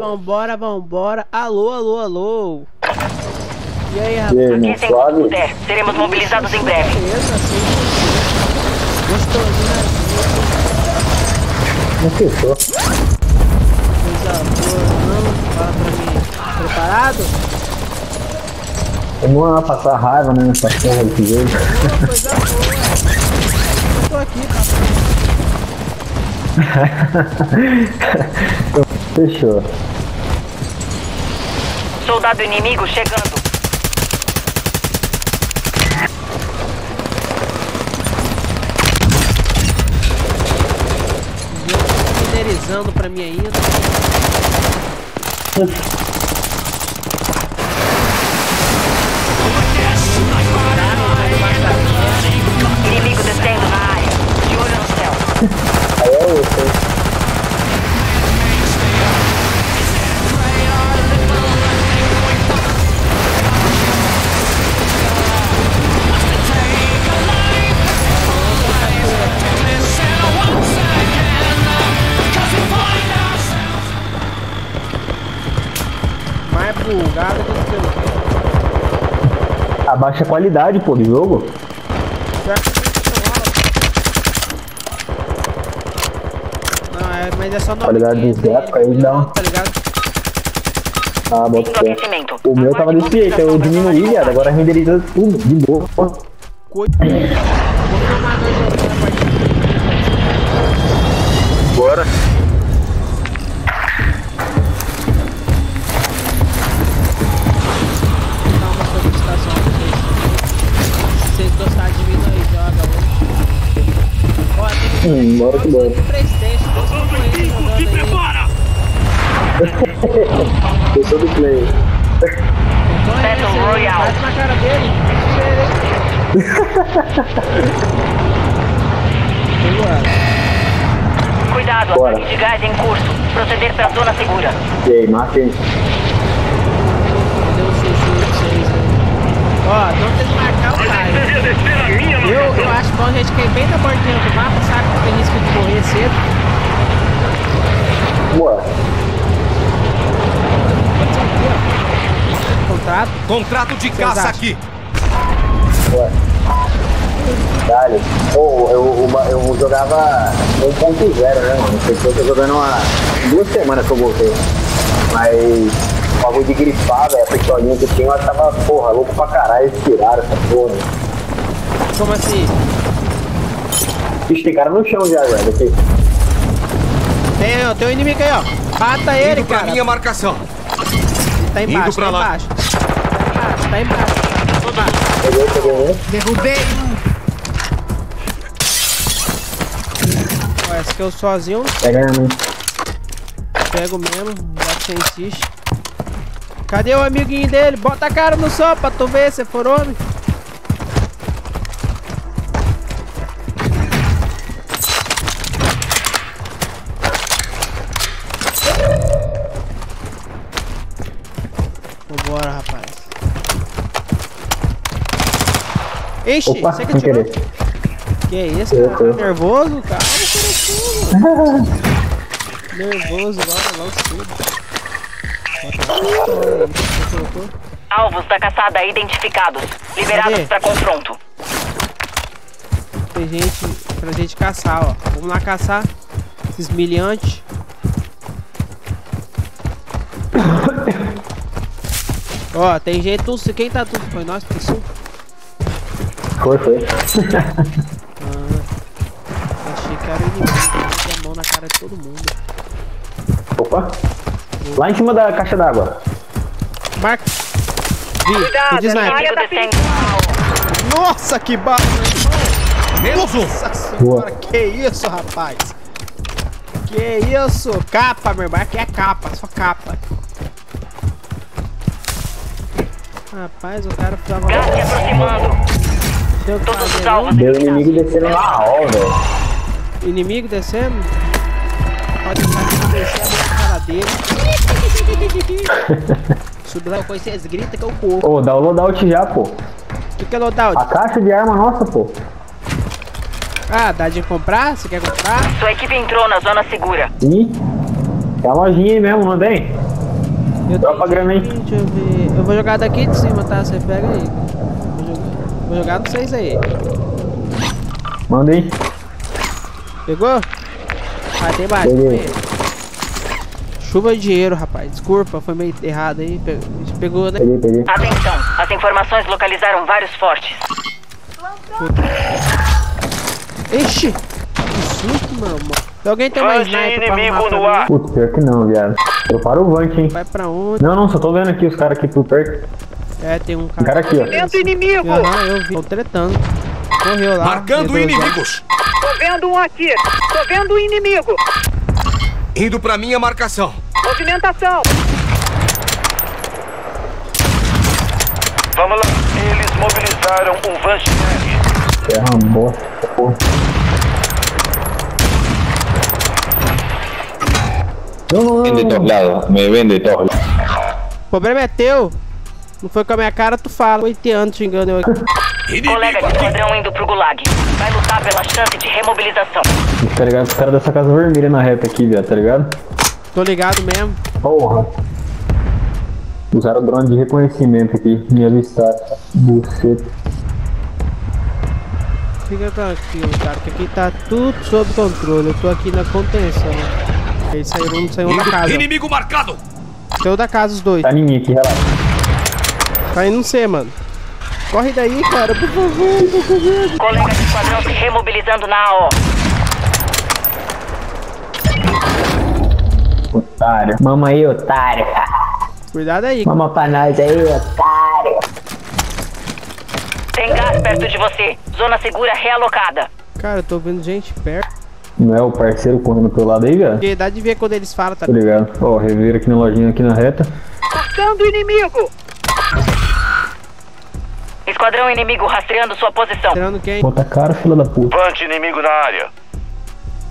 vambora, vambora. Alô, alô, alô. E aí, rapaz? Aqui sem suave? puder. Seremos mobilizados em breve. Gostosinho assim. Não fechou. Coisa boa, não. Fala pra mim. Preparado? Vamos lá passar raiva, né? Nessa porra desse jeito. Boa, coisa boa. Eu tô aqui, papai. Fechou. Soldado inimigo chegando. O jogo renderizando pra mim ainda. Inimigo descendo na área. De olho no céu. Abaixa a qualidade, pô, do jogo. Não, é, mas é só no Qualidade dos gráficos aí dá um- Tá ligado? Ah, bota fé. O meu tava desse jeito, eu diminuí, viado. Agora renderiza tudo, de boa. Na partida. Bora. Hum, bora que bora. aí. Eu sou do play. Battle Royale. Bate na cara dele. Boa. Cuidado, Bora. ataque de gás em curso. Proceder para a zona segura. Um xixi pra vocês. Ó, não tem que marcar o cara. Bom a gente cair bem na bordinha do mapa, sabe? Que tem risco de morrer cedo. Ó. Contrato. Contrato de Vocês caça acham? aqui. Dale. Pô, eu, eu, eu jogava 1.0, né, mano? Eu tô jogando há duas semanas que eu voltei. Mas o bagulho de gripar, velho, a pistolinha que eu tinha, eu tava, porra, louco pra caralho, eles tiraram essa porra. Como assim? Vixe, tem cara no chão já, velho. Aqui. Tem, ó, tem um inimigo aí, ó. Mata ele, Indo pra cara. minha marcação. Tá embaixo, indo pra tá lá. embaixo. Tá embaixo, tá embaixo. Peguei, peguei. Derrubei um. Esse aqui eu sozinho Pega um. pego mesmo, já que você insiste. Cadê o amiguinho dele? Bota a cara no sol pra tu ver se for homem. Ixi, Opa, você que atirou? querer. Que isso, Eu cara? tô. Nervoso? Calma, coração. nervoso, logo, logo cedo. Alvos da caçada identificados. Liberados para confronto. Tem gente pra gente caçar, ó. Vamos lá caçar esses milhantes. ó, tem gente tudo. Quem tá tudo? Foi nós, pessoal? Foi, foi. Ah, achei que era o inimigo. Tem a mão na cara de todo mundo. Opa. Lá em cima da caixa d'água. Marca. Vi, o de sniper. Descendo. Nossa, que barra! Menos um. Nossa senhora, que isso, rapaz? Que isso? Capa, meu irmão. Aqui é capa, só capa. Rapaz, o cara tava. Gás se aproximando. O que Todos os fazer, alvos não? Deu inimigo descendo na hora, velho. Inimigo descendo? Pode ficar aqui descer a cara dele. Subir lá, coisa, vocês gritam que eu corro. Ô, dá o loadout já, pô. O que é loadout? A caixa de arma nossa, pô. Ah, dá de comprar? Você quer comprar? Sua equipe entrou na zona segura. Ih. É a lojinha aí mesmo, não tem? Eu Dropa tenho grana aí. Deixa eu ver. Eu vou jogar daqui de cima, tá? Você pega aí. Vou jogar, no 6 aí. Manda aí. Pegou? Ah, tem mais. Chuva de dinheiro, rapaz. Desculpa, foi meio errado aí. Pe- Pegou, né? Peguei, peguei. Atenção, as informações localizaram vários fortes. Ixi! Que susto. Se alguém tem mais sniper arrumar pra mim, Putz, pior que não, viado. Trocaram o Vant, hein? vai pra onde? Não, não, só tô vendo aqui os caras aqui por perto. É, tem um cara. cara aqui, ó. inimigo! Aham, eu vi. Tô tretando. Correu lá. Marcando inimigos. Tô vendo um aqui! Tô vendo um inimigo! Indo pra minha marcação. Movimentação! Vamos lá. Eles mobilizaram um Vanchner. Terra uma bosta, porra. Não, não, ven de não, todos lados, me ven de todos lados. O problema é teu. Não foi com a minha cara, tu fala. Oito anos xingando eu aqui. Colega de esquadrão indo pro Gulag. Vai lutar pela chance de remobilização. Tá ligado? Os caras dessa casa vermelha na reta aqui, viado, tá ligado? Tô ligado mesmo. Porra. Usaram o drone de reconhecimento aqui, me avistaram. Buceta. Fica tranquilo, cara, que aqui tá tudo sob controle. Eu tô aqui na contenção. Eles saíram, saíram da casa. Inimigo marcado. Saiu da casa os dois. Tá em mim aqui, relaxa. Tá indo C, mano. Corre daí, cara, por favor, tô com medo. Colega de esquadrão se remobilizando na AO. Otário. Mama aí, otário. Cuidado aí. Mama pra nós aí, otário. Tem gás perto de você. Zona segura realocada. Cara, eu tô vendo gente perto. Não é o parceiro correndo pro lado aí, velho? Porque dá de ver quando eles falam, tá Tô ligado. Ó, rever aqui na lojinha, aqui na reta. Marcando inimigo! Esquadrão inimigo rastreando sua posição. Tirando quem? Bota cara, fila da puta. Vant inimigo na área.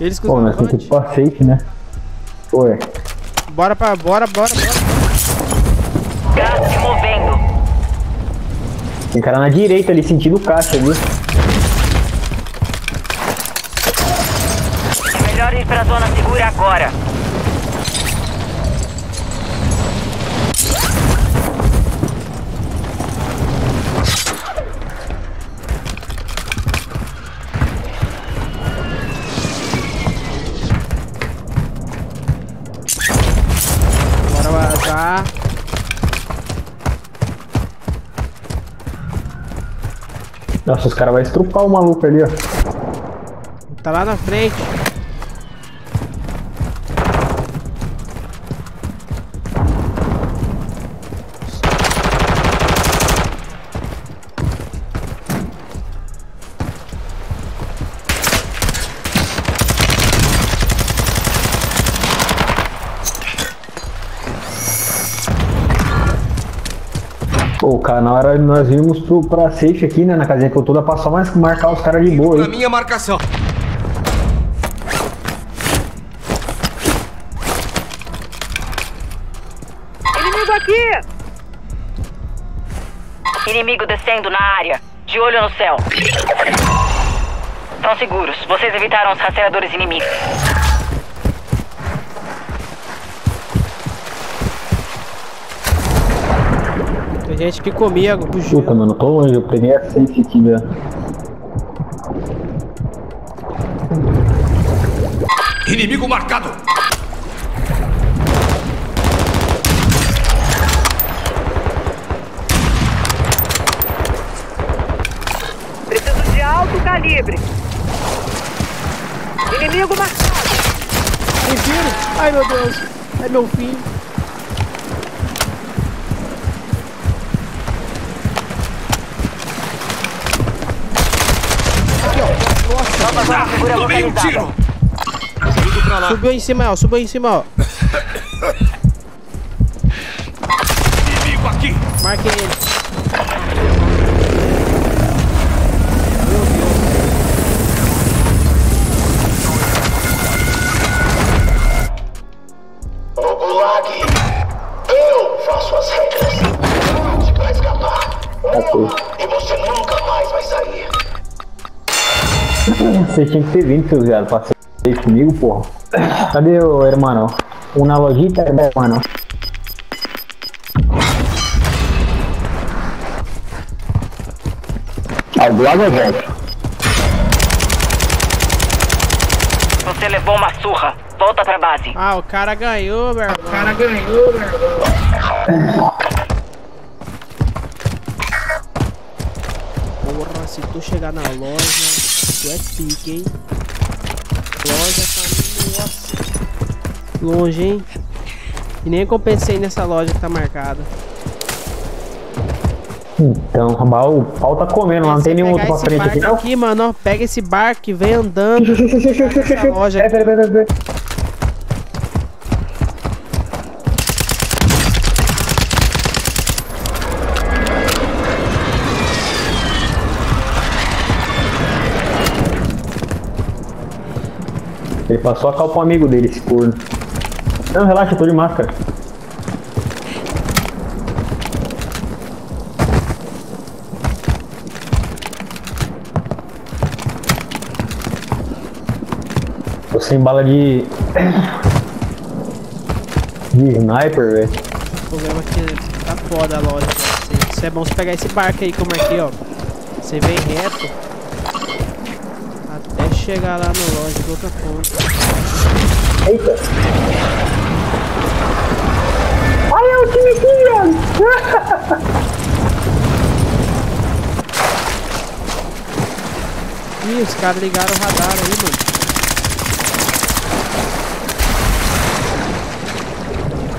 Eles que Pô, nós temos que ir pra safe, né? Oi. Bora pra. Bora, bora, bora. Gás se movendo. Tem cara na direita ali, sentindo o caixa, viu? Melhor ir pra zona segura agora. Nossa, os caras vão estrupar o maluco ali, ó. Tá lá na frente. Cara, na hora nós vimos pro, pra safe aqui, né? Na casinha que eu tô, dá pra só mais marcar os caras de boa Pra aí. minha marcação. Inimigo aqui! Inimigo descendo na área. De olho no céu. Estão seguros. Vocês evitaram os rastreadores inimigos. Gente aqui comigo. fugiu. Puta, mano, tô longe, eu peguei a safe aqui, velho. Inimigo marcado. Preciso de alto calibre. Inimigo marcado. Tem tiro? Ai meu Deus. É meu filho. Segura Tomei um tiro. Indo pra lá. subiu em cima, ó. Subiu em cima, ó. Inimigo aqui. Marquei ele. Você tinha que ter vindo, seu viado, pra ser comigo, porra. Cadê o hermano? Uma lojita, hermano. Ao lado eu volto. Você levou uma surra. Volta pra base. Ah, o cara ganhou, meu irmão. O cara ganhou, meu irmão. Porra, se tu chegar na loja tu é pique, hein? Loja tá. Nossa. Longe, hein? E nem compensei nessa loja que tá marcada. Então, mas o pau tá comendo, lá não tem nenhum outro pra frente aqui não? aqui, mano, ó. Pega esse barco e vem andando. Loja É, aqui. pera, pera, pera. Ele passou a cal pro amigo dele, esse corno. Não, relaxa, eu tô de máscara. Tô sem bala de. de sniper, velho. O problema é que tá foda a loja. Isso é bom você pegar esse barco aí que eu marquei, ó. Você vem reto. Chegar lá na loja de outra ponta. Eita! Olha o time aqui, velho! Ih, os caras ligaram o radar aí, mano.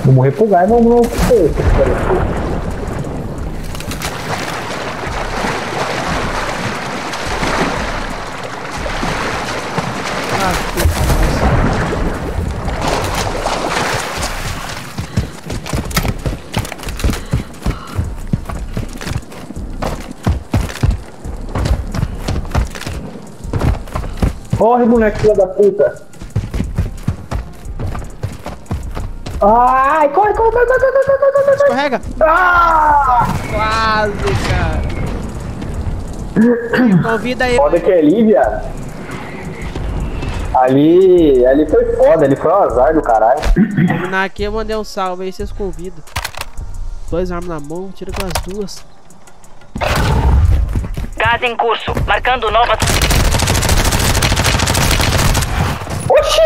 Vou morrer pro Gai, mas não sei. Ah, Corre, moleque, filha da puta! Ai, corre, corre, corre, corre, corre, corre, corre, corre, corre! Escorrega! Ah! Quase, cara. Convida aí. Foda que é ali, viado. Ali, ali foi foda, ali foi um azar do caralho. Terminar aqui, eu mandei um salve aí, vocês convidam. Dois armas na mão, tira com as duas. Gás em curso. Marcando novas. Oxi!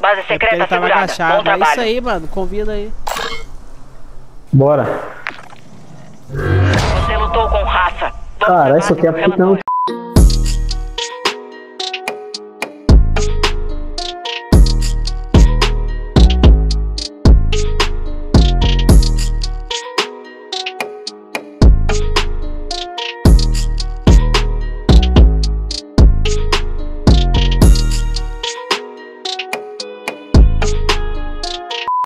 Base É secreta ele tava segurada. Bom agachado. É isso trabalho. aí, mano. Convida aí. Bora. Você lutou com raça. Bom Cara, isso trabalho, aqui é não